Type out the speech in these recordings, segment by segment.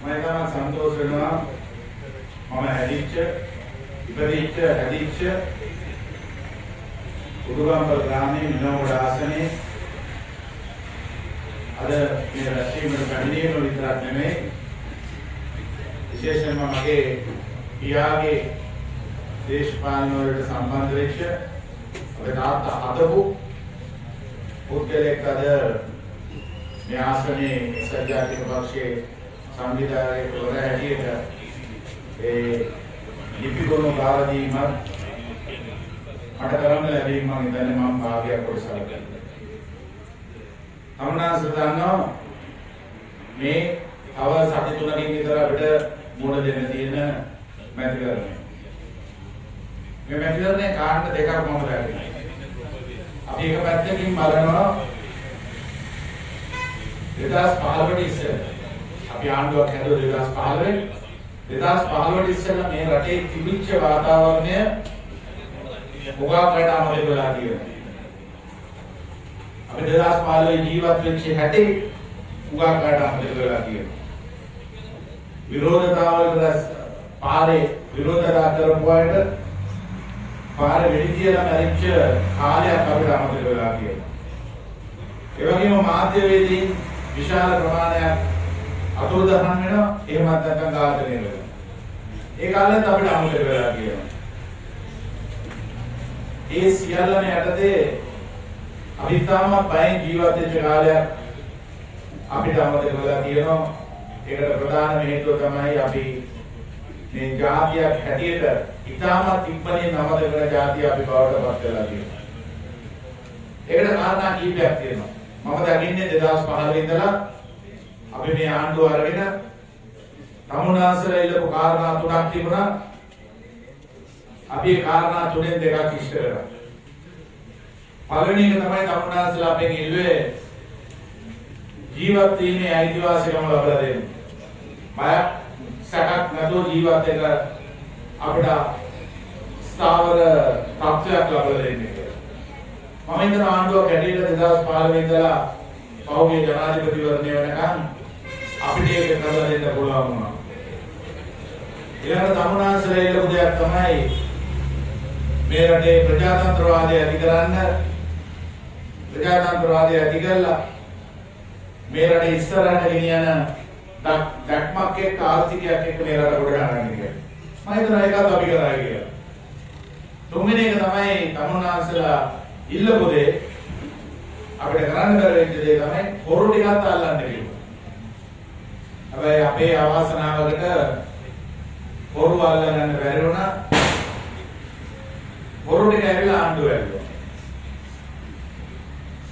මම තමයි සන්තෝෂ වෙනවා. මම හැදිච්ච ඉපදිච්ච හැදිච්ච උඩුගම්බල ග්‍රාමයේ මිනෝඩ ආසනේ අද මේ රැස්වීමට පැමිණීම විතරක් නෙමෙයි. විශේෂයෙන්ම මගේ පියාගේ දේශපාලන වලට සම්බන්ධ වෙච්ච අපේ තාත්තා හදපු පුද්ගලෙක් අද මේ ආසනේ එක්සත් ජාතික පක්ෂයේ සංවිධායකවර හැටියට ඒ ලිපිගොනු බාර දීමත් මට කරන්න ලැබීම මම හිතන්නේ මම භාගයක් කොට සැලකනවා. තමුනාස දන්නවා මේ තව සති තුනකින් විතර අපිට මුණ දෙන්න තියෙන මැතිවරණය. මේ මැතිවරණේ කාණ්ඩ දෙකක් මම දැක්කේ. අපි එක පැත්තකින් බලනවා 2015 ඉස්සෙල්ලා අපි ආණ්ඩුවක් හැදුවා 2015 2015 ඉස්සෙල්ලා මේ රටේ තිබිච්ච වාතාවරණය මොකක්ද අමතක වෙලා තියෙන්නේ. අපි 2015 ජීවත් වෙච්ච හැටි උගාකට අමතක වෙලා තියෙනවා. විරෝධතාවලට පාරේ විරෝධතා කරපු අයට පාරේ වෙඩි තියලා මැරිච්ච කාලයක් අපිට අමතක වෙලා තියෙනවා. ඒ වගේම මාධ්‍යවේදීන් විශාල ප්‍රමාණයක් අතුරුදහන් වෙනවා එහෙමත් නැත්නම් ඝාතනය වෙනවා. ඒ කාලෙත් අපිට අමතක වෙලා තියෙනවා. ඒ සියල්ලම යටතේ අපි තාම බයෙන් ජීවත් වෙච්ච කාලයක් අපිට අමතක වෙලා තියෙනවා. ඒකට ප්‍රධානම හේතුව තමයි අපි මේ ජාතියක් හැටියට ඉතාමත් ඉක්මනින් අමතක කරන ජාතිය අපි බවට පත් වෙලා තියෙනවා. ඒකට කාරණා කීපයක් තියෙනවා. මම දකින්නේ 2015 ඉඳලා අපි මේ ආණ්ඩුව අරගෙන තමුනාසල ඉල්ලපු කාරණා තුනක් තිබුණා. අපි ඒ කාරණා තුනෙන් දෙකක් ඉෂ්ට කරා. පළවෙනි එක තමයි තමුනාසල අපෙන් ඉල්ලුවේ ජීවත් වීමේ අයිතිවාසිකම ලබා දෙන්න. බයක් සැකක් නැතුව ජීවත් වෙන්න අපිට ස්ථාවර තත්ත්වයක් ලබා දෙන්න කියලා. මම ඉඳන් ආණ්ඩුව කැඩිලා 2015 ඉඳලා පහුගිය ජනාධිපතිවරණය වෙනකන් අපිට ඒක කරලා දෙන්න පුළුවන් වුණා. ඊළඟ තමුනාසලේ ඉල්ලපු දෙයක් තමයි මේ රටේ ප්‍රජාතන්ත්‍රවාදය ඇති කරන්න ප්‍රජාතන්ත්‍රවාදය ඇති කරලා මේ රටේ ඉස්සරහට ගෙනියන දැක්මක් එක්ක ආර්ථිකයක් එක්ක මේ රට ගොඩ ගන්න කියලා. මම හිතනවා ඒකත් අපි කරා කියලා. තුන්වෙනි එක තමයි තමුනාසලා ඉල්ලපු දේ අපිට කරන්න බැරි වෙච්ච දේ තමයි හොරු ටිකක් අල්ලන්න කිව්වා. හැබැයි අපේ අවාසනාවකට හොරු අල්ලගන්න බැරි වුණා. හොරු ටික ඇවිල්ලා ආණ්ඩුව ඇල්ලුවා.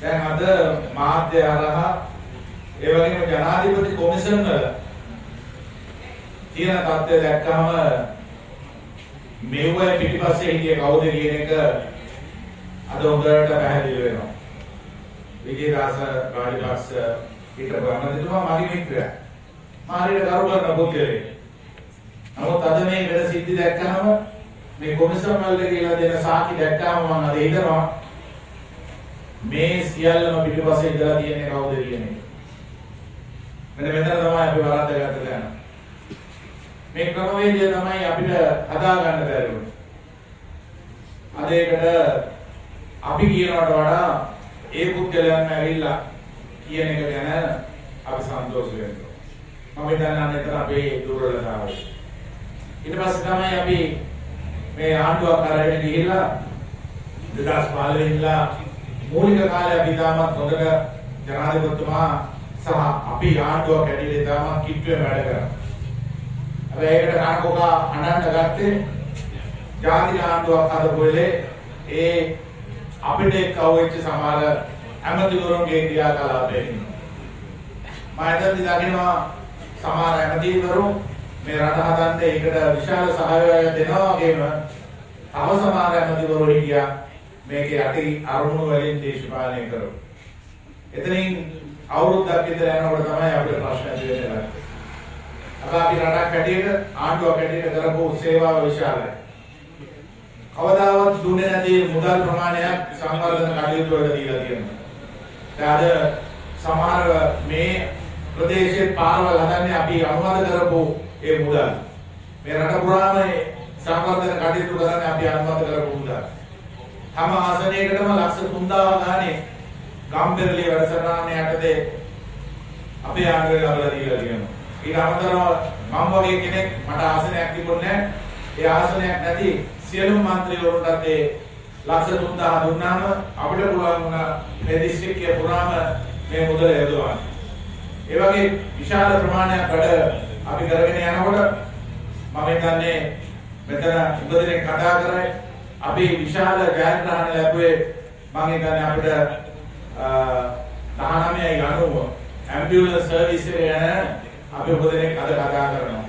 දැන් අද මාධ්‍ය හරහා ඒ වගේම ජනාධිපති කොමිෂන් වල තියෙන තත්ත්වය දැක්කම මෙව්වේ පිටිපස්සේ හිටියේ කවුද කියන එක අද හොඳට පැහැදිලි වෙනවා. විජේදාස රාජපක්ෂ හිටපු අමතිතුමා මගේ මිත්‍රයා. මාරිට කරු කරන පුද්ගලයෙක්. නමුත් අද මේ වැඩ සිද්ධි දැක්කම මේ කොමිසම් වලට කියලා දෙන සාකි දැක්කම මම අද හිතනවා මේ සියල්ලම පිටිපස්සේ ඉඳලා තියෙන්නේ කවුද කියන එක. මෙන්න මෙතන තමයි අපි වරද්දගත්ත තැන. මේ ක්‍රමවේදය තමයි අපිට හදා ගන්න බැරි වුනේ. අද ඒකට අපි කියනවට වඩා ඒ පුද්ගලයන් ඇවිල්ලා කියන එක ගැන අපි සන්තෝෂ වෙනවා. මම හිතන්නේ අන්න අපේ දුර්වලතාවය. ඊට පස්සේ තමයි අපි මේ ආණ්ඩුවක් කරගෙන ගිහිල්ලා 2015 ඉඳලා මූලික කාලේ අපි තාමත් හොඳට ජනාධිපතිතුමා සහ අපි ආණ්ඩුවක් ඇටියට තාමත් කිට්ටුවේ වැඩ කරා. හැබැයි ඒකට කනකොකා අඬන්න ගත්තේ ජාතික ආණ්ඩුවක් හදපු වෙලේ ඒ අපිට එක්කවෙච්ච සමහර ඇමතිවරුන්ගේ ක්‍රියාකලාපයෙන් මම හිතන්නේ දකිනවා සමහර ඇමතිවරු මේ රට හදන්න ඒකට විශාල සහයෝගයක් දෙනවා වගේම තව සමහර ඇමතිවරු හිටියා මේකේ යටි අරමුණු වලින් දේශපාලනය කරමු. එතනින් අවුරුද්දක් විතර යනකොට තමයි අපිට ප්‍රශ්න ඇති වෙන්නේ. අද අපි රටක් හැටියට ආණ්ඩුවක් හැටියට කරපු සේවාව විශාලයි. කවදාවත් දුන්නේ නැති මුදල් ප්‍රමාණයක් සංවර්ධන කටයුතු වලට දීලා තියෙනවා. දැන් අද සමහර මේ ප්‍රදේශයේ පාරවල් හදන්නේ අපි අනුමත කරපු ඒ මුදල්. මේ රට පුරාම සංවර්ධන කටයුතු කරන්නේ අපි අනුමත කරපු මුදල්. හැම ආසනයකටම ලක්ෂ 3000 ගානේ ගම්බෙරළි වැඩසටහන යටතේ අපේ ආණ්ඩුවේ ලබලා දීලා තියෙනවා. ඊට අමතරව මම වගේ කෙනෙක් මට ආසනයක් තිබුණේ නැහැ. ඒ ආසනයක් නැති සියලුම മന്ത്രിවරුන්ටත් ඒ ලක්ෂ 3000 දුන්නාම අපිට පුළුවන් වුණා මේ දිස්ත්‍රික්කය පුරාම මේ මුදල යොදවන්න. ඒ වගේ විශාල ප්‍රමාණයක් වැඩ අපි කරගෙන යනකොට මම හිතන්නේ මෙතන උදේට කතා කරයි අපි විශාල ජයග්‍රහණ ලැබුවේ මම හිතන්නේ අපිට 19යි 90 ඇම්බියුලන්ස් සර්විස් එක ගැන අපි උදේට අද කතා කරනවා.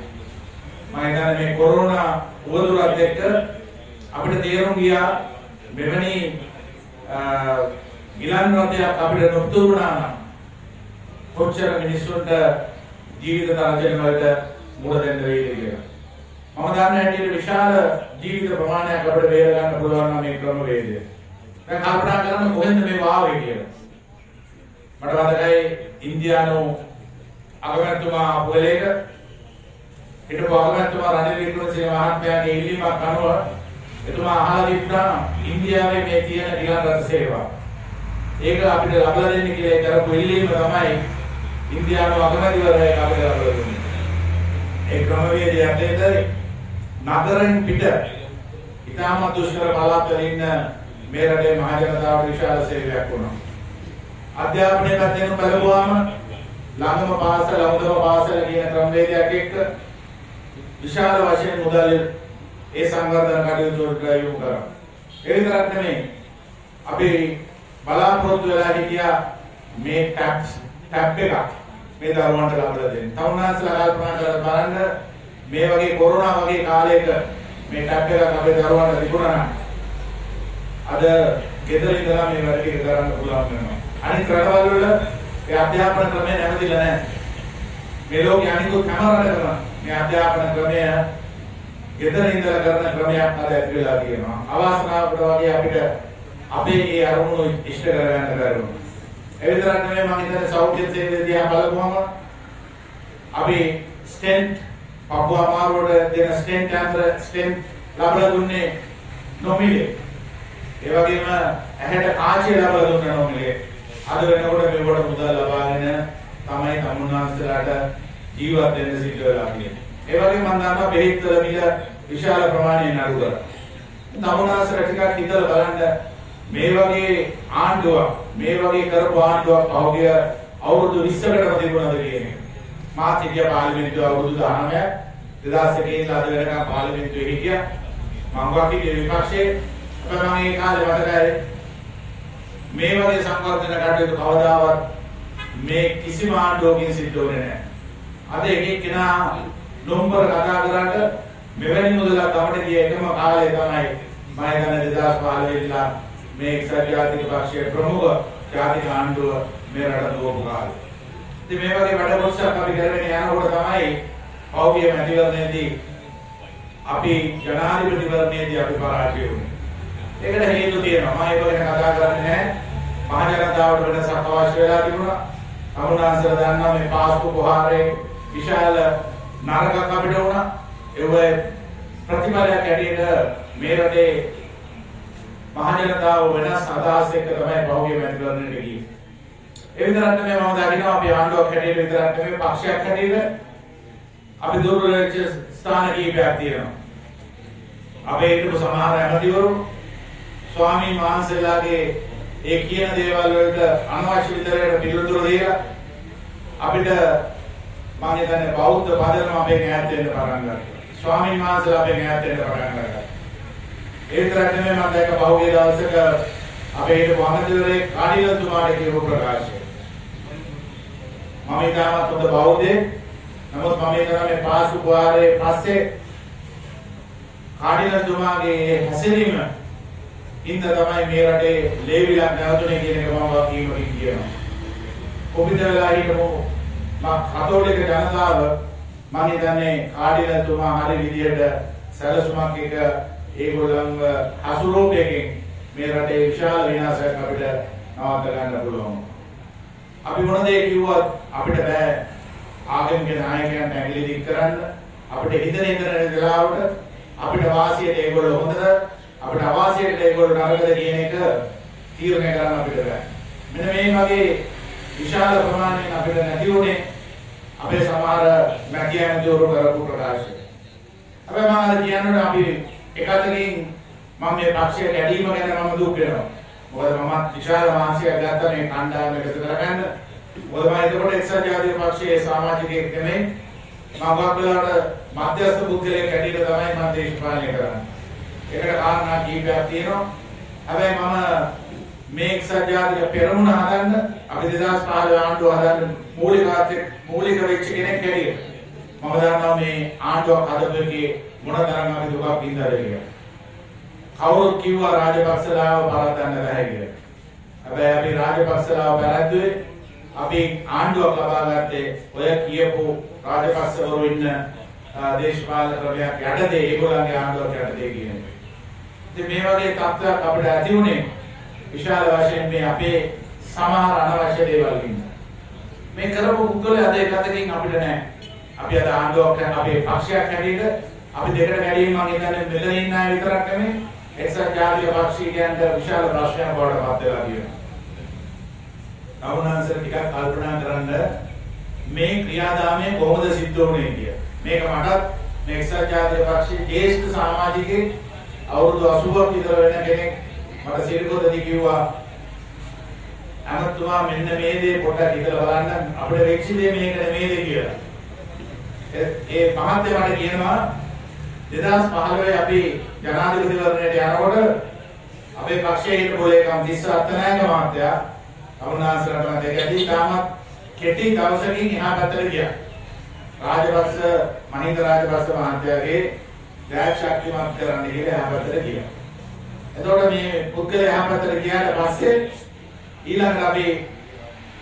මම හිතන්නේ මේ කොරෝනා උවදුරත් එක්ක අපිට තේරුම් ගියා මෙවැනි ගිලන් රථයක් අපිට නොතුරුණා නම් කොච්චර මිනිස්සුන්ට ජීවිත තර්ජන වලට මුහුණ දෙන්න වෙයිද කියලා. මම දන්න හැටියට විශාල ජීවිත ප්‍රමාණයක් අපිට බේර ගන්න පුළුවන් නම් මේ ක්‍රමවේදය. දැන් කල්පනා කරන්න කොහෙන්ද මේ වාවේ කියලා. මට මතකයි ඉන්දියානු අගමැතිතුමා පොලේක හිටපු අගමැතිතුමා රනිල් වික්‍රමසිංහ මහත්මයාගේ ඉල්ලීමක් අනුව එතුමා අහලා තිබුණා ඉන්දියාවේ මේ තියෙන නිලන් රථ සේවා. ඒක අපිට ලබා දෙන්න කියලා කරපු ඉල්ලීම තමයි ඉන්දියානු අගමැතිවරයෙක් අපිට ලබා දුන්නේ. ඒ ක්‍රමවේදය යටතේ නගරෙන් පිට ඉතාමත් දුෂ්කර පළාත්වල ඉන්න මේ රටේ මහ ජනතාවට විශාල සේවයක් වුණා. අධ්‍යාපනය පැත්තෙන් බලපුවාම ළඟම පාසල අමුදම පාසල කියන ක්‍රමවේදයක් එක්ක විශාල වශයෙන් මුදල් ඒ සංවර්ධන කටයුතු වලට යොමු කරා. ඒ විතරක් නෙමෙයි අපි බලාපොරොත්තු වෙලා හිටියා මේ ටැක්ස් ටැප් එකක් මේ දරුවන්ට ලබා දෙන්න. තවුනාස්ලා කල්පනා කරලා බලන්න මේ වගේ කොරෝනා වගේ කාලයක මේ ටැප් එකක් අපේ දරුවන්ට තිබුණා නම් අද ගෙදර ඉඳලා මේ වැඩ ටික කරන්න පුළුවන් වෙනවා. අනිත් රටවල් වල ඒ අධ්‍යාපන ක්‍රමය නැවතිලා නැහැ. මේ ලෝකයේ අනිකුත් හැම රටකම මේ අධ්‍යාපන ක්‍රමය ගෙදර ඉඳලා කරන ක්‍රමයක් අද ඇති වෙලා තියෙනවා. අවාසනාවකට වගේ අපිට අපේ ඒ අරමුණු ඉෂ්ට කරගන්න බැරුණා. ඒ විතරක් නෙමෙයි මම හිතන්නේ සෞඛ්‍ය සේවය දිහා බලපුවම අපි ස්ටෙන්ට් පපුවා මාරුවට දෙන ස්ටෙන්ට් යන්ත්‍ර ස්ටෙන්ට් ලබා දුන්නේ නොමිලේ. ඒ වගේම ඇහැට කාචය ලබා දුන්න නොමිලේ. අද වෙනකොට මේකට මුදල් ලබාගෙන තමයි තමුන්වන්සලාට ජීවත් වෙන්න සිද්ධ වෙලා තියෙන්නේ. ඒ වගේම මම දන්නවා බෙහෙත් වල මිල විශාල ප්‍රමාණයෙන් අඩු කරා. තමුන්වන්සලා ටිකක් හිතලා බලන්න මේ වගේ ආණ්ඩුවක් මේ වගේ කරපු ආණ්ඩුවක් පහුගිය අවුරුදු 20කටම තිබුණාද කියන්නේ. මාත් හිටිය පාර්ලිමේන්තුව අවුරුදු 19 2001 ඉඳලා අද වෙනකම් පාර්ලිමේන්තුවේ හිටියා. මම වාකියේ විපක්ෂයේ අපේ මම ඒ කාලේ මතකයි මේ වගේ සංවර්ධන කටයුතු කවදාවත් මේ කිසිම ආණ්ඩුවකින් සිද්ධ වෙන්නේ නැහැ. අද එක එක්කෙනා නම්බර කතා කරාට මෙවැනි මුදලක් අපිට ගිය එකම කාලය තමයි මම හිතන්නේ 2015 ඉඳලා මේ එක්සත් ජාතික පක්ෂයේ ප්‍රමුඛ ජාතික ආණ්ඩුව මේ රට දුවපු කාලේ. ඉතින් මේ වගේ වැඩ කොටසක් අපි කරගෙන යනකොට තමයි පෞද්ගලික මැතිවරණයේදී අපි ජනාධිපතිවරණයේදී අපි පරාජය වුණේ. ඒකට හේතු තියෙනවා. මම ඒක ගැන කතා කරන්නේ නැහැ. මහ ජනතාවට වෙනසක් අවශ්‍ය වෙලා තිබුණා. තමුන්වන්සලා දන්නවා මේ පාස්කු පොහාරේ විශාල නරකක් අපිට වුණා. ඒ ප්‍රතිඵලයක් ඇටියට මේ රටේ මහ ජනතාව වෙනස් අදහස් එක්ක තමයි පහුගිය මැතිවරණයට ගියේ. ඒ විතරක් නෙමෙයි මම දකිනවා අපි ආණ්ඩුවක් හැටියට විතරක් නෙමෙයි පක්ෂයක් හැටියට අපි දුර්වල වෙච්ච ස්ථාන කීපයක් තියෙනවා. අපේ හිටපු සමහර ඇමතිවරු ස්වාමීන් වහන්සේලාගේ ඒ කියන දේවල් වලට අනවශ්‍ය විතරයට පිළිතුරු දීලා අපිට මම හිතන්නේ බෞද්ධ පදනම අපෙන් ඈත් වෙන්න පටන් ගත්තා. ස්වාමීන් වහන්සේලා අපෙන් ඈත් වෙන්න පටන් ගත්තා. ඒ විතරක් නෙමෙයි මම දැක්ක පහුගිය දවසක අපේ හිටපු අමතිවරේ කාඩිලතුමාට කියපු ප්‍රකාශය. මම ඊටමත් හොඳ බෞද්ධයෙක්. නමුත් මම හිතන්නේ පාසු කුවාරේ පස්සේ කාඩිලතුමාගේ හැසිරීම හින්ද තමයි මේ රටේ ලේවිලක් නැවතුනේ කියන එක මම වකීමකින් කියනවා. කොපිට වෙලා හිටපු මා කතෝලික ජනතාව මම හිතන්නේ කාඩිනතුමා හරි විදියට සැලසුමක් එක ඒගොල්ලන්ව හසුරෝපයකින් මේ රටේ විශාල විනාශයක් අපිට නවත්ත ගන්න පුළුවන්. අපි මොන දේ කිව්වත් අපිට බෑ ආගමික නායකයන්ට ඇඟිලි දික් කරන්න අපිට හිතන හිතන වෙලාවට අපිට වාසියට ඒගොල්ලෝ හොඳද අපිට අවාසියට ඒගොල්ලෝ නරකද කියන එක තීරණය කරන්න අපිට බෑ. මෙන්න මේ වගේ විශාල ප්‍රමාණයෙන් අපිට නැති වුණේ අපේ සමහර මැති ඇමතිවරු කරපු ප්‍රකාශය. හැබැයි මම අද කියන්නේ අපි එකතකින් මම මේ පක්ෂය කැඩීම ගැන මම දුක් වෙනවා. මොකද මම විශාල මාංශයක් ගත්තා මේ කණ්ඩායම එකතු කරගන්න. මොකද මම එතකොට එක්සත් ජාතික පක්ෂයේ සමාජිකයෙක් නෙමෙයි. මම වක්ලවට මධ්‍යස්ථ පුද්ගලයෙක් හැටියට තමයි මම දේශපාලනය කරන්නේ. ඒකට කාරණා කීපයක් තියෙනවා. හැබැයි මම මේ එක්සත් ජාතික පෙරමුණ හදන්න අපි 2015 ආණ්ඩුව හදන්න මූලිකවත් මූලික වෙච්ච කෙනෙක් හැටියට මම දන්නවා මේ ආණ්ඩුවක් හදපු එකේ මොනතරම් අපි දුකක් විඳලා කියලා. කවුරුත් කිව්වා රාජපක්ෂලාව පරද්දන්න බෑ කියලා. හැබැයි අපි රාජපක්ෂලාව පරද්දුවේ අපි ආණ්ඩුවක් ලබා ගත්තේ ඔය කියපු රාජපක්ෂවරු ඉන්න දේශපාලන ක්‍රමයක් යටතේ ඒගොල්ලන්ගේ ආණ්ඩුවක් යටතේ කියන එක. ඉතින් මේ වගේ තත්ත්වයක් අපිට ඇති වුණේ විශාල වශයෙන් මේ අපේ සමහර අනවශ්‍ය දේවල් හින්දා. මේ කරපු පුද්ගලයා අද එකතකින් අපිට නෑ. අපි අද ආණ්ඩුවක් අපේ පක්ෂයක් හැටියට අපි දෙකට කැඩීම මම හිතන්නේ මෙතන ඉන්න අය විතරක් නෙමෙයි එක්සත් ජාතික පක්ෂීකයන්ට විශාල ප්‍රශ්නයක් බවට පත් වෙලා තියෙනවා. තවුනාන්සර ටිකක් කල්පනා කරන්න මේ ක්‍රියාදාමය කොහොමද සිද්ධ වුනේ කියලා. මේක මටත් මේ එක්සත් ජාතික පක්ෂයේ ජ්‍යෙෂ්ඨ සමාජිකයෙක් අවුරුදු 80ක් විතර වෙන කෙනෙක් මට සිරිකොතදී කිව්වා අමතුමා මෙන්න මේ දේ පොඩ්ඩක් හිතලා බලන්න අපිට වෙච්ච දේ මේක නෙමෙයිද කියලා. ඒ මහත්ය මට කියනවා 2015 අපි ජනාධිපතිවරණයට යනකොට අපේ පක්ෂයේ හිටපු ලේකම් තිස්ස අත්තනායක මහත්තයා අරුණාසලට මම දෙකදී තාමත් කෙටි දවසකින් එහා පැත්තට ගියා. රාජපක්ෂ මහින්ද රාජපක්ෂ මහත්තයාගේ දැක් ශක්තිමත් කරන්න කියලා එහා පැත්තට ගියා. එතකොට මේ පුද්ගලයා එහා පැත්තට ගියාට පස්සේ ඊළඟට අපි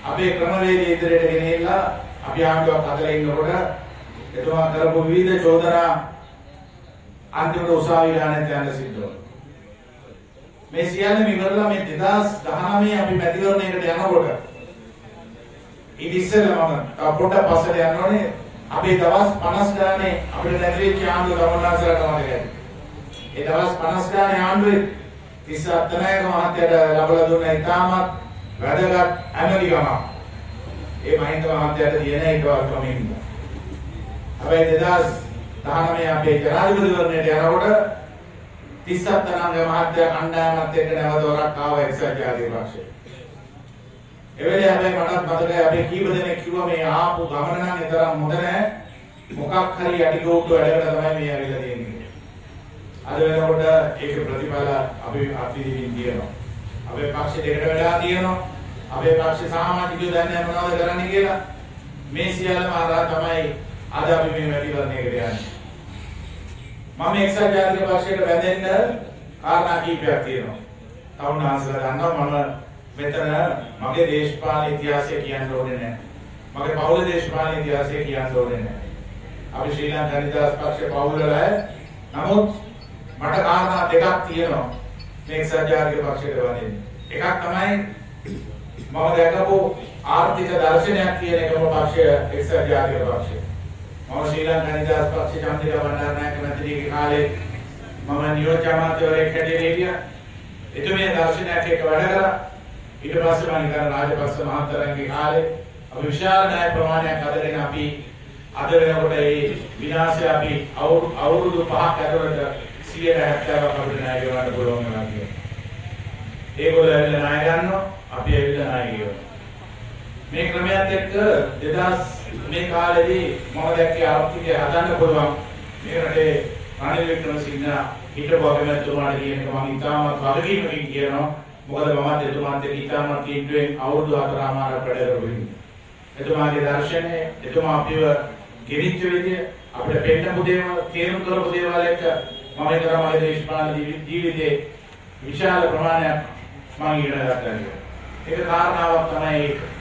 අපේ ක්‍රමවේදය ඉදිරියට ගෙනෙලා අපි ආණ්ඩුවක් හදලා ඉන්නකොට එතුමා කරපු විවිධ චෝදනා අන්තිමට උසාවි යානෙත් යන්න සිද්ධ වුණා. මේ සියල්ලම ඉවරලා මේ 2019 අපි මැතිවරණයකට යනකොට ඊට ඉස්සෙල්ලා මම පොඩ්ඩක් පස්සට යන්න ඕනේ අපේ දවස් 50 ගානේ අපිට නැති වෙච්ච ආණ්ඩුව ගමනාසලට මතකයි. ඒ දවස් 50 ගානේ ආණ්ඩුවේ තිස්ස අත්තනායක මහත්තයාට ලබලා දුන්න ඉතාමත් වැදගත් ඇමරිකම. ඒ මහින්ද මහත්තයාට තියෙන ඒකවත් කමින්. හැබැයි 2019 අපේ ජනාධිපතිවරණයට යනකොට තිස්සත් තරංග මහත්තයා කණ්ඩායමත් එක්ක නැවත වරක් ආව එක්සත් ජාතික පක්ෂය. එවෙලේ හැබැයි මටත් මතකයි අපි කීප දෙනෙක් කිව්වා මේ ආපු ගමන නම් තරම් හොඳ නැහැ. මොකක් හරි යටිගෝට්ටු වැඩකට තමයි මේ ඇවිල්ලා තියෙන්නේ. අද වෙනකොට ඒකේ ප්‍රතිඵල අපි අත්විඳින්න තියෙනවා. අපේ පක්ෂ දෙකට වෙලා තියෙනවා. අපේ පක්ෂ සමාජිකයෝ දන්නේ මොනවද කරන්නේ කියලා. මේ සියල්ලම අරා තමයි අද අපි මේ වැඩිවරණයකට යන්නේ. මම එක්සත් ජාතික පක්ෂයට වැදෙන්න කාරණා කීපයක් තියෙනවා. තවුනාසලා දන්නවා මම මෙතන මගේ දේශපාලන ඉතිහාසය කියන්න ඕනේ නැහැ. මගේ පවුල දේශපාලන ඉතිහාසය කියන්න ඕනේ නැහැ. අපි ශ්‍රී ලංකා නිදහස් පක්ෂ පවුල වල නමුත් මට කාරණා දෙකක් තියෙනවා මේ එක්සත් ජාතික පක්ෂයට වැදෙන්න. එකක් තමයි මම දැකපු ආර්ථික දර්ශනයක් කියන එකම පක්ෂය එක්සත් ජාතික පක්ෂය. මම ශ්‍රී ලංකා නිදහස් පක්ෂ චන්ද්‍රිකා බණ්ඩාරනායක මැතිණියගේ කාලේ මම නියෝජ්‍ය අමාත්‍යවරයෙක් හැටියට හිටියා. එතුමිය දර්ශනයක් එක්ක වැඩ කරා. ඊට පස්සේ මම නිකන් රාජපක්ෂ මහත්මයාගේ කාලේ අපි විශාල ණය ප්‍රමාණයක් අදගෙන අපි අද වෙනකොට මේ විනාශය අපි අවුරුදු පහක් ඇතුළත 170ක් අපිට ණය ගෙවන්න පුළුවන් වෙනවා කියන්නේ. ඒගොල්ලෝ ඇවිල්ලා ණය ගන්නවා අපි ඇවිල්ලා ණය ගෙවනවා. මේ ක්‍රමයක් එක්ක 2000 මේ කාලේදී මම දැක්කේ ආර්ථිකය හදන්න පුළුවන්. මේ රටේ රනිල් වික්‍රමසිංහ හිටපු අගමැතිතුමාට කියන එක මම ඉතාමත් වගකීමකින් කියනවා. මොකද මම එතුමාත් එක්ක ඉතාමත් තීන්දුවෙන් අවුරුදු හතරමාරක් වැඩ කරපු හින්දා. එතුමාගේ දර්ශනය එතුමා අපිව ගෙනිච්ච විදිය අපිට පෙන්නපු දේවල් තේරුම් කරපු දේවල් එක්ක මම හිතනවා මගේ දේශපාලන ජීවිතේ විශාල ප්‍රමාණයක් මම ඉගෙන ගත්තා ඒක කාරණාවක් තමයි ඒක.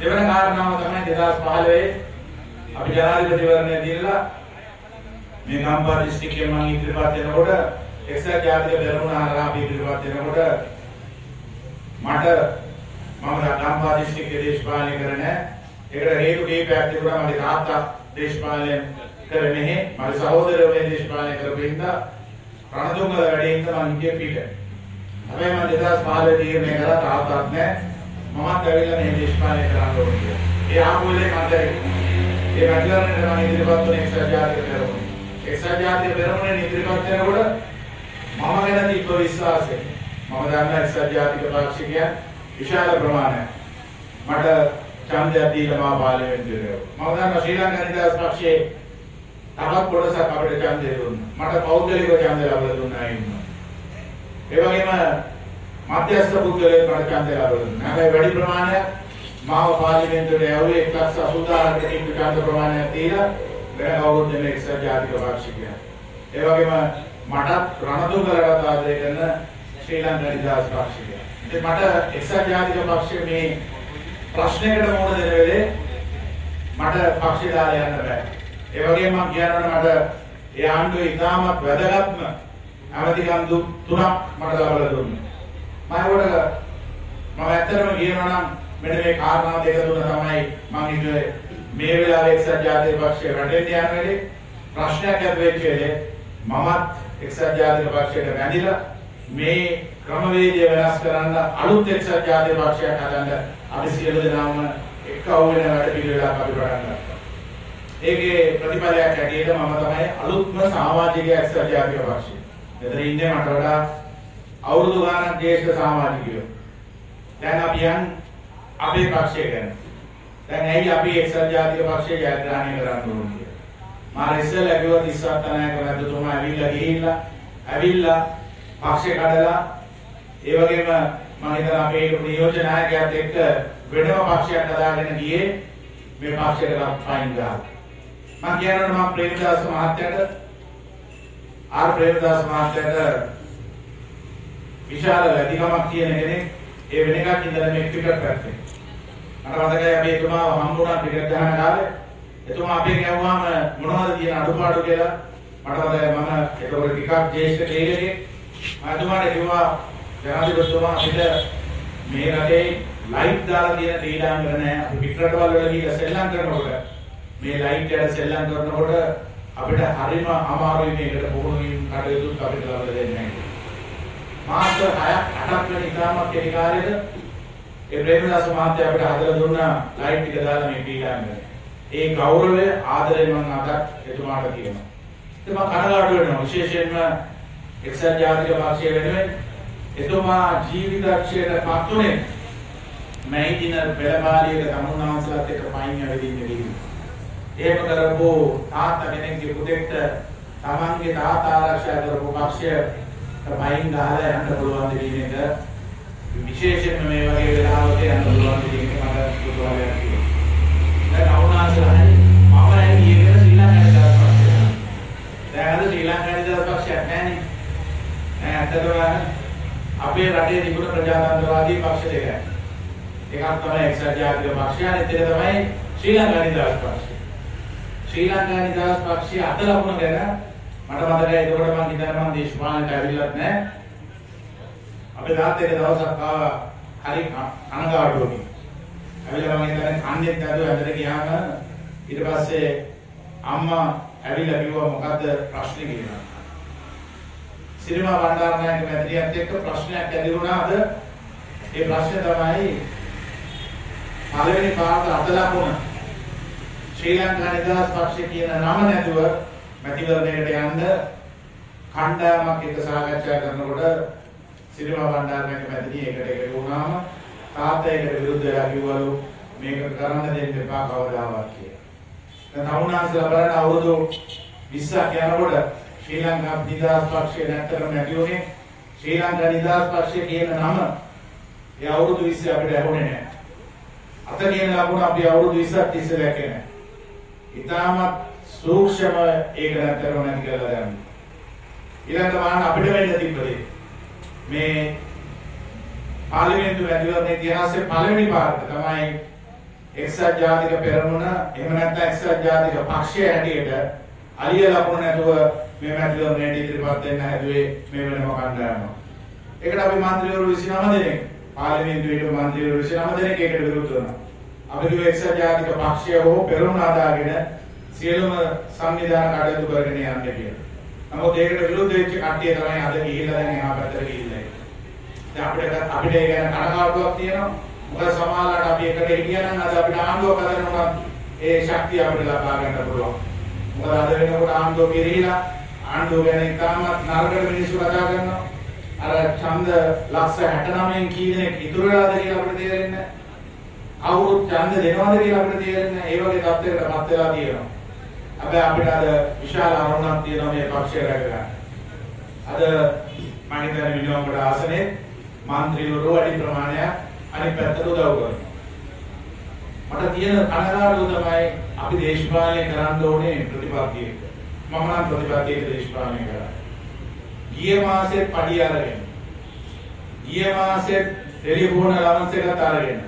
දෙවන කාරණාව තමයි 2015 අපි ජනාධිපතිවරණය දීලා මේ ගම්පහ දිස්ත්‍රික්කයේ මම ඉදිරිපත් වෙනකොට එක්සත් ජාතික පෙරමුණ හරහා අපි ඉදිරිපත් වෙනකොට මට මම ගම්පහ දිස්ත්‍රික්කයේ දේශපාලනය කරන ඒකට හේතු කීපයක් තිබුණා මගේ තාත්තා දේශපාලනය කරේ මෙහෙ මගේ සහෝදරයෝ මේ දේශපාලනය කරපු හින්දා රණතුංගල වැඩේ හින්දා මම හිටියේ පිට. හැබැයි මම 2015 තීරණය කරා තාත්තත් නැහැ මමත් ඇවිල්ලා මේ දේශපාලනය කරන්න ඕනේ කියලා. ඒ ආපුවලේ මට ඒ වැඩිවරණයට මම ඉදිරිපත් වුණේ එක්සත් ජාතික පෙරමුණ. එක්සත් ජාතික පෙරමුණේ ඉදිරිපත් වෙනකොට මම ගැන තිබ්බ විශ්වාසය මම දන්න එක්සත් ජාතික පාක්ෂිකයන් විශාල ප්‍රමාණයක් මට ඡන්දයක් දීලා මා පාර්ලිමේන්තුවට ගියා. මම දන්නවා ශ්‍රී ලංකා නිදහස් පක්ෂයේ තවත් කොටසක් අපිට ඡන්දය දුන්නා. මට පෞද්ගලිකව ඡන්දය ලබා දුන්නා ඉන්නවා. ඒ වගේම මධ්‍යස්ථ පුද්ගලයෙක් මට ඡන්දය ලබා දුන්නා. හැබැයි වැඩි ප්‍රමාණයක් මාව පාර්ලිමේන්තුවට යවුවේ 180කට කිට්ටු ඡන්ද ප්‍රමාණයක් තියලා වෙන කවුරුත් නෙමෙයි එක්සත් ජාතික පාක්ෂිකයන්. ඒ වගේම මටත් රණතුංගලට ආදරය කරන ශ්‍රී ලංකා නිදහස් පක්ෂිකයන්. ඉතින් මට එක්සත් ජාතික පක්ෂයේ මේ ප්‍රශ්නයකට මුහුණ දෙන වෙලේ මට පක්ෂය දාලා යන්න බෑ. ඒ වගේම මම කියනවා මට ඒ ආණ්ඩුවේ ඉතාමත් වැදගත්ම ඇමතිකම් තුනක් මට ලබා දුන්නා. මම ඒකට මම ඇත්තටම කියනවා නම් මෙන්න මේ කාරණා දෙක තුන තමයි මම හිතුවේ මේ වෙලාවේ එක්සත් ජාතික පක්ෂය රටෙන් යන වෙලේ ප්‍රශ්නයක් ඇති වෙච්ච වෙලේ මමත් එක්සත් ජාතික පක්ෂයට බැඳිලා මේ ක්‍රමවේදය වෙනස් කරන්න අලුත් එක්සත් ජාතික පක්ෂයක් හදන්න අපි සියලු දෙනාම එක්කව වෙන වැඩ පිළිවෙලක් අපි පටන් ගත්තා. ඒකේ ප්‍රතිඵලයක් හැටියට මම තමයි අලුත්ම සමාජික එක්සත් ජාතික පක්ෂය. මෙතන ඉන්නේ මට වඩා අවුරුදු ගාණක් ජ්‍යෙෂ්ඨ සමාජිකයෝ. දැන් අපි යන් අපේ පක්ෂය ගැන. දැන් ඇයි අපි එක්සත් ජාතික පක්ෂය ජයග්‍රහණය කරන්න ඕනේ කියලා. මාර ඉස්සෙල්ලා කිව්වා තිස්සත් තනයක වැද්දතුමා ඇවිල්ලා ගිහිල්ලා ඇවිල්ලා පක්ෂේ කඩලා ඒ වගේම මම හිතනවා අපේ නියෝජ්‍ය නායකයාත් එක්ක වෙනම පක්ෂයක් හදාගෙන ගියේ මේ පක්ෂයට පයින් ගහලා. මම කියනවා මම ප්‍රේමදාස මහත්තයාට ආර් ප්‍රේමදාස මහත්තයාට විශාල වැඩිකමක් තියෙන කෙනෙක් ඒ වෙන එකක් ඉඳලා මේ ක්‍රිකට් පැත්තේ. මට මතකයි අපි එතුමාව හම්බුණා ක්‍රිකට් ගහන කාලේ. එතුමා අපේ ගැව්වාම මොනවද තියෙන අඩුපාඩු කියලා මට මතකයි මම ඒකවල ටිකක් ජේෂ්ඨ ක්‍රීඩකෙක්. මම එතුමාට කිව්වා ජනාධිපතිතුමා අපිට මේ රටේ ලයිට් දාලා තියෙන ක්‍රීඩාංගන නැහැ. අපි පිටරටවල් වල ගිහලා සෙල්ලම් කරනකොට මේ ලයිට් එක සෙල්ලම් කරනකොට අපිට හරිම අමාරුයි මේකට පුහුණු වීම කටයුතු අපිට ලබා දෙන්නේ නැහැ. මාස 6ක් 8ක් වෙන ඉතාමත් කෙටි කාලෙක ඒ ප්‍රේමදාස මහත්තයා අපිට හදලා දුන්නා ලයිට් ටික දාලා මේ ක්‍රීඩාංගනේ. ඒ ගෞරවය ආදරය මම අදත් එතුමාට කියනවා. ඉතින් මම කනගාටු වෙනවා විශේෂයෙන්ම එක්සත් ජාතික පක්ෂය වෙනුවෙන් එතුමා ජීවිතක්ෂයට පත්ුනේ මේ දින පෙරමාලියක තමුන්නාන්සලාත් එක්ක පයින් ඇවිදින්න ගිහින්. එහෙම කරපු තාත්තා කෙනෙක්ගේ පුතෙක්ට තමන්ගේ තාත්තා ආරක්ෂා කරපු පක්ෂය පයින් ගහලා යන්න පුළුවන් දෙන එක විශේෂයෙන්ම මේ වගේ වෙලාවක යන්න පුළුවන් දෙන එක මට පුදුමයක් තියෙනවා. දැන් අවුනාසලයි මම ඇවිල්ලා ශ්‍රී ලංකාවේ දාපක්ෂය. දැන් අද ශ්‍රී ලංකාවේ දාපක්ෂයක් නැහැනේ. නෑ අතටම අපේ රටේ තිබුණ ප්‍රජාතන්ත්‍රවාදී පක්ෂ දෙකයි. එකක් තමයි එක්සත් ජාතික පක්ෂය අනිත් එක තමයි ශ්‍රී ලංකා නිදහස් පක්ෂය. ශ්‍රී ලංකා නිදහස් පක්ෂය අත ලකුණ ගැන මට මතකයි ඒකෝට මම හිතනවා මම දේශපාලනයට ඇවිල්ලත් නැහැ. අපේ තාත්තා එක දවසක් ආවා හරි අනගාටුවකින්. ඇවිල්ලා මම හිතන්නේ කන්නේත් නැතුව ඇඳට ගියාම ඊට පස්සේ අම්මා ඇවිල්ලා කිව්වා මොකද්ද ප්‍රශ්නේ කියලා. සිරිමා බණ්ඩාරනායක මැදිරියත් එක්ක ප්‍රශ්නයක් ඇති වුණාද? ඒ ප්‍රශ්නේ තමයි පළවෙනි පාර්ත අත ලකුණ ශ්‍රී ලංකා නිදහස් පක්ෂය කියන නම නැතුව මැතිවරණයකට යන්න කණ්ඩායමක් එක්ක සාකච්ඡා කරනකොට සිරිමා බණ්ඩාරනායක මැදිරිය එකට එකතු වුණාම තාත්තා ඒකට විරුද්ධ වෙලා කිව්වලු මේක කරන්න දෙන්න එපා කවදාවත් කියලා. දැන් තමුන්නාන්සලා බලන අවුරුදු 20ක් යනකොට ශ්‍රී ලංකා නිදහස් පක්ෂය නැත්තරම නැති වුණේ ශ්‍රී ලංකා නිදහස් පක්ෂය කියන නම ඒ අවුරුදු 20 අපිට ඇහුනේ නැහැ. අත කියන ලකුණ අපි අවුරුදු 20ක් තිස්සේ දැකේ නැහැ. ඊටමත් සූක්ෂම ඒකට ඇත්තරම නැති කරලා දාන්න. ඊළඟට බලන්න අපිට වෙන්න තිබ්බේ මේ පාර්ලිමේන්තු වැඩිවරණේ ඉතිහාසයේ පළවෙනි පාර්ත තමයි එක්සත් ජාතික පෙරමුණ එහෙම නැත්නම් එක්සත් ජාතික පක්ෂය හැටියට අලිය ලකුණු නැතුව මේ වැඩිවරණයට ඉදිරිපත් වෙන්න හැදුවේ මේ වෙනම කණ්ඩායම. ඒකට අපි මන්ත්‍රීවරු 29 දෙනෙක් පාර්ලිමේන්තුවේ මන්ත්‍රීවරු 29 දෙනෙක් ඒකට විරුද්ධ වුණා. අපි දුව එක්සත් ජාතික පක්ෂය හෝ පෙරමුණ ආදාගෙන සියලුම සංවිධාන කටයුතු කරගෙන යන්න කියලා. නමුත් ඒකට විරුද්ධ වෙච්ච කට්ටිය තමයි අද ගිහිල්ලා දැන් එහා පැත්තට ගිහිල්ලා ඉන්නේ. දැන් අපිට අපිට ඒ ගැන කනගාටුවක් තියෙනවා. මොකද සමාජලාට අපි එකට හිටියා නම් අද අපිට ආණ්ඩුවක් හදන්න උනත් ඒ ශක්තිය අපිට ලබා ගන්න පුළුවන්. මොකද අද වෙනකොට ආණ්ඩුව පිරීලා ආණ්ඩුව ගැන ඉතාමත් නරකට මිනිස්සු කතා කරනවා. අර ඡන්ද ලක්ෂ 69න් කී දෙනෙක් ඉතුරු වෙලාද කියලා අපිට තේරෙන්නේ නැහැ. කවුරුත් ඡන්ද දෙනවද කියලා අපිට තේරෙන්නේ නැහැ. ඒ වගේ තත්ත්වයකට පත් වෙලා තියෙනවා. හැබැයි අපිට අද විශාල අරමුණක් තියෙනවා මේ පක්ෂය රැකගන්න. අද මම හිතන්නේ විනෝම්බට ආසනේ മന്ത്രിවරු වැඩි ප්‍රමාණයක් අනිත් පැත්තට උදව් කරනවා. මට තියෙන කනගාටුව තමයි අපි දේශපාලනය කරන්න ඕනේ ප්‍රතිපත්තියක. මම නම් ප්‍රතිපත්තියක දේශපාලනය කරා. ගිය මාසේ පඩි අරගෙන. ගිය මාසේ ටෙලිෆෝන ලවන්ස් එකත් අරගෙන.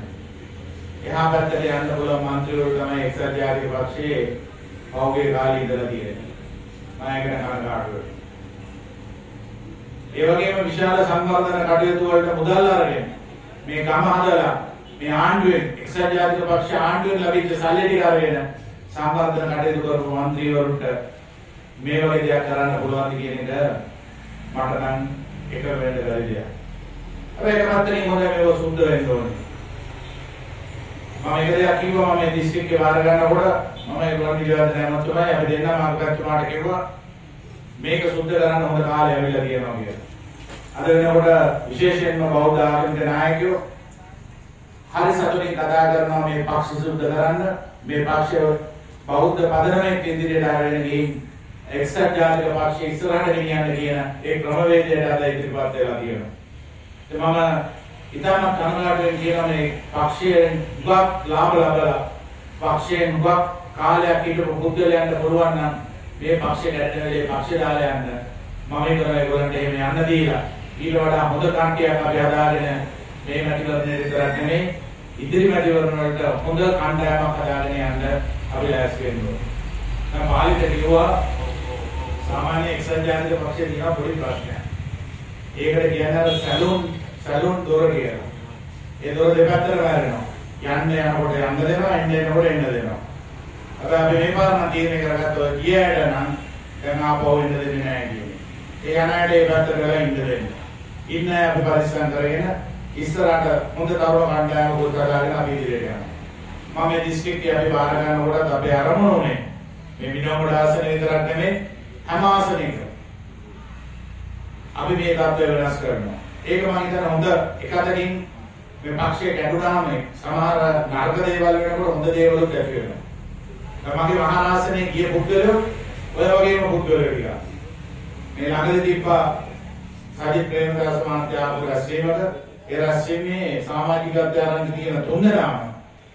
එහා පැත්තට යන්න පුළුවන් മന്ത്രിවරු තමයි එක්සත් ජාතික පක්ෂයේ පෞගේ කාලේ ඉඳලා තියෙන නායකට කනගාටු ඒ වගේම විශාල සංවර්ධන කටයුතු වලට මුදල් අරගෙන මේ ගම හදලා මේ ආණ්ඩුවෙන් එක්සත් ජාතික පක්ෂ ආණ්ඩුවෙන් ලැබිච්ච සල්ලි ටික අරගෙන සංවර්ධන කටයුතු කරපු മന്ത്രിවරුන්ට මේ වගේ දෙයක් කරන්න පුළුවන් කියන එක මට නම් එක වෙන්න බැරි දෙයක්. හැබැයි ඒක මත්තනේ හොඳ මේව සුද්ධ වෙන්න ඕනේ. මම එක දෙයක් කිව්වා මම මේ දිස්ත්‍රික්කේ වාර ගන්නකොට මම ඒගොල්ලන් නිලවන්ත නැමතුමායි අපි දෙන්නම අග්‍රාතුමාට කිව්වා මේක සුද්ධ කරන්න හොඳ කාලය ඇවිල්ලා තියෙනවා කියලා. අද වෙනකොට විශේෂයෙන්ම බෞද්ධ ආගමික නායකයෝ හරි සතුටින් කතා කරනවා මේ පක්ෂ සුද්ධ කරන්න මේ පක්ෂය බෞද්ධ පදනමක් ඉදිරියට අරගෙන ගිහින් එක්සත් ජාතික පක්ෂය ඉස්සරහට ගෙනියන්න කියන ඒ ක්‍රමවේදයට අද ඉදිරිපත් වෙලා තියෙනවා. මම ඉතාමත් කනගාටුවෙන් කියනවා මේ පක්ෂයෙන් උගක් ලාභ ලබලා පක්ෂයෙන් උගක් කාලයක් හිටපු පුද්ගලයන්ට පුළුවන් නම් මේ පක්ෂයට ඇදලා පක්ෂය දාලා යන්න මම හිතනවා ඒගොල්ලන්ට එහෙම යන්න දීලා ඊට වඩා හොඳ කණ්ඩායමක් අපි හදාගෙන මේ මැතිවරණය විතරක් නෙමෙයි ඉදිරි මැතිවරණ වලට හොඳ කණ්ඩායමක් හදාගෙන යන්න අපි ලෑස්ති වෙන්න ඕනේ. දැන් පාලිත කිව්වා සාමාන්‍ය එක්සත් ජාතික පක්ෂයේ තියෙන පොඩි ප්‍රශ්නයක්. ඒකට කියන්නේ අර සැලුන් සැලුන් දොර කියලා. ඒ දොර දෙපැත්තට වැරෙනවා. යන්න යනකොට යන්න දෙනවා, එන්න එනකොට එන්න දෙනවා. හැබැයි අපි මේ පාර නම් තීරණය කරගත්තා ගියාට නම් දැන් ආපහු එන්න දෙන්නේ නැහැ කියන්නේ. ඒ යනාට ඒ පැත්තට වෙලා ඉන්න දෙන්න. ඉන්න අපි පරිස්සම් කරගෙන ඉස්සරහට හොඳ තරුණ කණ්ඩායම ගොඩනගාගෙන අපි ඉදිරියට යනවා. මම මේ දිස්ත්‍රික්කයේ අපි බාර ගන්නකොට අපේ අරමුණ උනේ මේ විනෝඩ ආසන විතරක් නෙමෙයි හැම ආසනයක අපි මේ தත්ත්වය වෙනස් කරනවා. ඒක මම හිතන හොඳ එකතකින් මේ පක්ෂය කැඩුනාම සමහර නරක දේවල් වෙනකොට හොඳ දේවලුත් ඇති වෙනවා. මගේ මහානාසනේ ගිය පුද්ගලයෝ ඔය වගේම පුද්ගලයෝ ටිකක්. මේ ළඟදී තිබ්බා සජිත් ප්‍රේමදාස මහත්තයා ආපු රැස්වීමක ඒ රැස්වීමේ සමාජිකත්වය අරන් තියෙන තුන්දෙනාම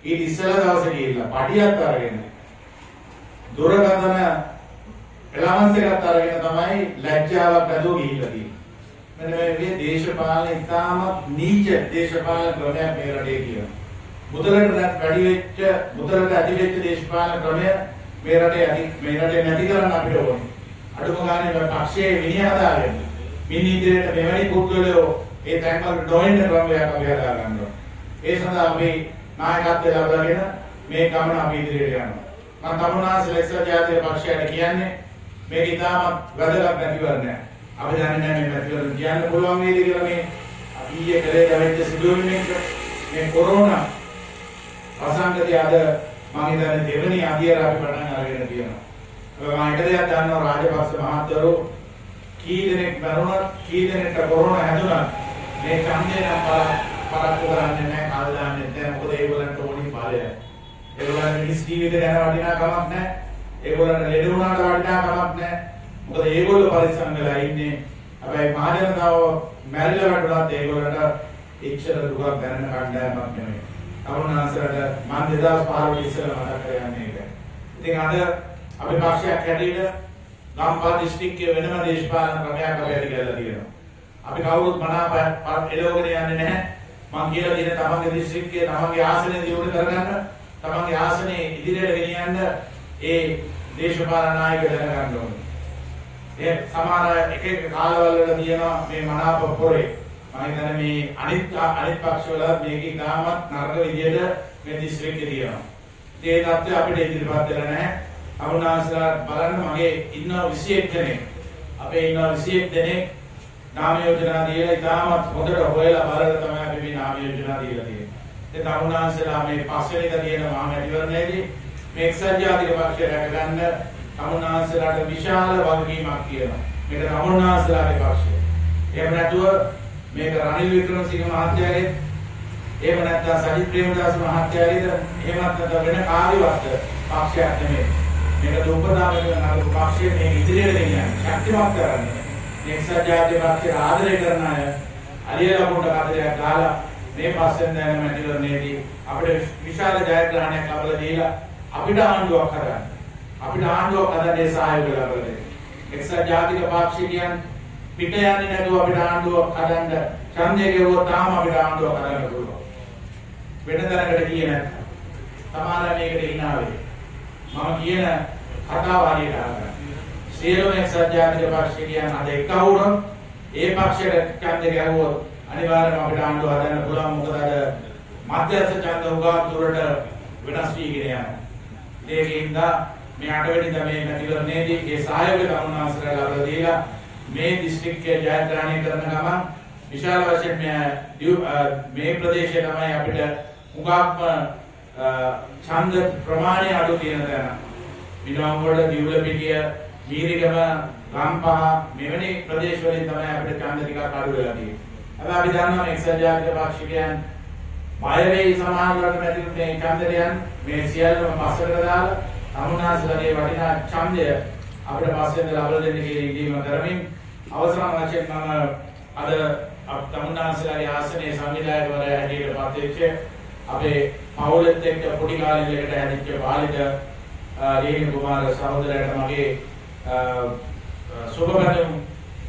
ඊට ඉස්සෙල්ලා දවසේ ගිහිල්ලා පඩියක් අරගෙන දුරකථන එලවන්ස් එකක් අරගෙන තමයි ලැජ්ජාවක් නැතුව ගිහිල්ලා තියෙන්නේ. මෙන්න මේ විදිහේ දේශපාලන ඉතාමත් නීච දේශපාලන ක්‍රමයක් මේ රටේ කියනවා. මුදලට වැඩි වෙච්ච මුදලට අධි වෙච්ච දේශපාලන ක්‍රමය මේ රටේ අධි මේ රටේ නැති කරන්න අපිට ඕනේ. අඩුම ගානේ මේ පක්ෂයේ විනය හදාගන්න. මින් ඉදිරියට මෙවැනි පුද්ගලයෝ ඒ තැන්වල ඩොයින් ක්‍රමයක් අපි හදා ගන්නවා. ඒ සඳහා අපි නායකත්වය ලබාගෙන මේ ගමන අපි ඉදිරියට යනවා. මම තමුන්නාන්සේ ලෙක්සර් ජාතික පක්ෂයට කියන්නේ මේක ඉතාමත් වැදගත් නැතිවරණයක්. අපි දන්නේ නැහැ මේ නැතිවරණ කියන්න පුළුවන් වේද කියලා මේ අපි ඊයේ කලේ දැවෙච්ච සිදුවීම් එක මේ කොරෝනා අසංගතය අද මම හිතන්නේ දෙවෙනි අදියර අපි පටන් අරගෙන තියෙනවා. මම එක දෙයක් දන්නවා රාජපක්ෂ මහත්වරු කී දෙනෙක් මරුණත් කී දෙනෙක්ට කොරෝනා හැදුණත් මේ ඡන්දේ නම් පරක්කු කරන්නේ නැහැ කල් දාන්නේ නැහැ මොකද ඒගොල්ලන්ට ඕනි බලය. ඒගොල්ලන්ට මිනිස් ජීවිතේ ගැන වටිනාකමක් නැහැ. ඒගොල්ලන්ට ලෙඩ වුණාට වටිනාකමක් නැහැ. මොකද ඒගොල්ලෝ පරිස්සම් වෙලා ඉන්නේ. හැබැයි මහජනතාව මැරිලා වැටුණාත් ඒගොල්ලන්ට එච්චර දුකක් දැනෙන කණ්ඩායමක් නෙමෙයි. තරුණාසරට මම 2015 ඉස්සෙල්ලා මතක් කරගන්නේ ඒක. ඉතින් අද අපි පක්ෂයක් හැටියට ගම්පහ දිස්ත්‍රික්කයේ වෙනම දේශපාලන ක්‍රමයක් අපි ඇති කරලා තියෙනවා. අපි කවුරුත් මනාප එළවගෙන යන්නේ නැහැ. මම කියලා තියෙන තමන්ගේ දිස්ත්‍රික්කයේ තමන්ගේ ආසනය දියුණු කරගන්න, තමන්ගේ ආසනය ඉදිරියට ගෙනියන්න ඒ දේශපාලන නායකයෝ දැනගන්න ඕනේ. ඒ සමහර එක එක කාලවල වල තියෙනවා මේ මනාප පොරේ. මම හිතන්නේ මේ අනිත් අනිත් පක්ෂවල මේක ඉතාමත් නරක විදියට මේ දිස්ත්‍රික්කේ තියෙනවා. ඒ තත්ත්වය අපිට ඉදිරිපත් වෙලා නැහැ. අමුනාසලා බලන්න මගේ ඉන්න 21 දෙනෙක්. අපේ ඉන්න 21 දෙනෙක් නාම යෝජනා දීලා ඉතාමත් හොඳට හොයලා බලලා තමයි අපි මේ නාම යෝජනා දීලා තියෙන්නේ. ඒ තමුනාසලා මේ පස්වෙනිද තියෙන මහා මැතිවරණයේදී මේ එක්සත් ජාතික පක්ෂය රැකගන්න තමුනාසලාට විශාල වගකීමක් තියෙනවා. මේක තමුනාසලාගේ පක්ෂය. එහෙම නැතුව මේක රනිල් වික්‍රමසිංහ මහත්තයාගේ එහෙම නැත්නම් සජිත් ප්‍රේමදාස මහත්තයාගේද එහෙමත් නැත්නම් වෙන කාර්යවත් පක්ෂයක් නෙමෙයි. මේක දුප්පතාවක නරක පක්ෂය මේ ඉදිරියට ගෙනියන්නේ ශක්තිමත් කරන්නේ. එක්සත් ජාතික පක්ෂය ආදරය කරන අය අලියලා පොඩ කතරයක් ගහලා මේ පස්සෙන් දැන මැතිවරණයේදී අපිට විශාල ජයග්‍රහණයක් ලබා දීලා අපිට ආණ්ඩුවක් කරගන්න. අපිට ආණ්ඩුවක් හදන්නේ සහයෝගය ලබා දෙන්න. එක්සත් ජාතික පාක්ෂිකයන් පිට යන්නේ නැතුව අපිට ආණ්ඩුවක් හදන්න ඡන්දය ගෙවුවොත් තාම අපිට ආණ්ඩුවක් හදන්න පුළුවන්. වෙන තැනකට ගියේ නැත්නම්. සමහර මේකට hina වෙයි. මම කියන කතාව හරියට අහගන්න. සියලුම එක්සත් ජාතික පාක්ෂිකයන් අද එක වුණොත් ඒ පක්ෂයට ඡන්දය ගැහුවොත් අනිවාර්යයෙන්ම අපිට ආණ්ඩුව හදන්න පුළුවන් මොකද අද මධ්‍යස්ථ ඡන්ද උගා දුරට වෙනස් වීගෙන යනවා. ඒකින්ද මේ අටවෙනිදා මේ මැතිවරණයේදී ඒ සහයෝගය තමුන්නාසලා ලබා දීලා මේ දිස්ත්‍රික්කයේ ජයග්‍රහණය කරන ගමන් විශාල වශයෙන් මේ ප්‍රදේශය තමයි අපිට උගාක්ම ඡන්ද ප්‍රමාණය අඩු තියෙන තැන. විනෝම්වල දිවුලපිටිය, මීරිගම, ගම්පහ මෙවැනි ප්‍රදේශ වලින් තමයි අපිට ඡන්ද ටිකක් අඩු වෙලා තියෙන්නේ. අද අපි දන්නවා එක්සත් ජාතික පාක්ෂිකයන් බය වෙයි සමාජවලට මැදින් මේ ඡන්දයන් මේ සියල්ලම පස්සකට දාලා තමුන්නාසලගේ වටිනා ඡන්දය අපිට පස්සෙන් ලබා දෙන්න කියලා ඉල්ලීම කරමින් අවසාන වශයෙන් මම අද තමුන්නාසලගේ ආසනයේ සංවිධායකවරයා හැටියට පත් වෙච්ච අපේ පවුලෙත් එක්ක පොඩි කාලේ ඉලකට හැදිච්ච බාලික රේණු කුමාර සහෝදරයාට මගේ සුබපැතුම්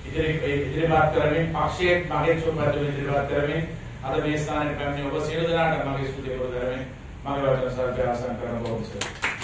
ඉදිරි ඉදිරිපත් කරමින් පක්ෂයේ මගේ සුබපැතුම් ඉදිරිපත් කරමින් අද මේ ස්ථානයේ පැමිණි ඔබ සියලු දෙනාට මගේ ස්තුතිය පුද කරමින් මගේ වචන සල්පය ආසන් කරන බොහොම